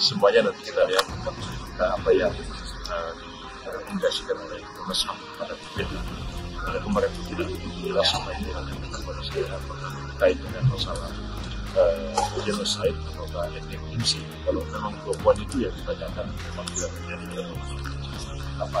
semuanya nanti kita lihat kita apa yang uh, oleh Komnas HAM pada jadi pada kemarin tidak jelas sama ini kepada saya terkait dengan masalah uh, genocide atau cleansing. Kalau memang perempuan itu ya ditanyakan memang tidak terjadi apa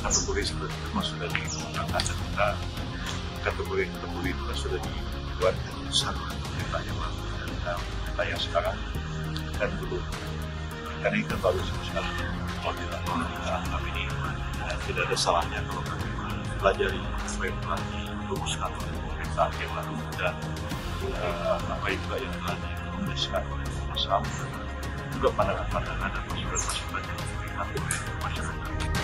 kategori seperti itu sudah digunakan dan kita kategori kategori itu kan sudah dibuat dan besar pemerintah yang lalu dan kita yang sekarang. Kan belum. Karena kan baru sekali kalau tidak kita anggap ini tidak ada salahnya kalau kami pelajari yang telah dirumuskan oleh pemerintah yang lalu dan uh, apa juga yang telah dirumuskan oleh Komnas HAM. Juga pandangan-pandangan dan masukan-masukan yang diberikan oleh masyarakat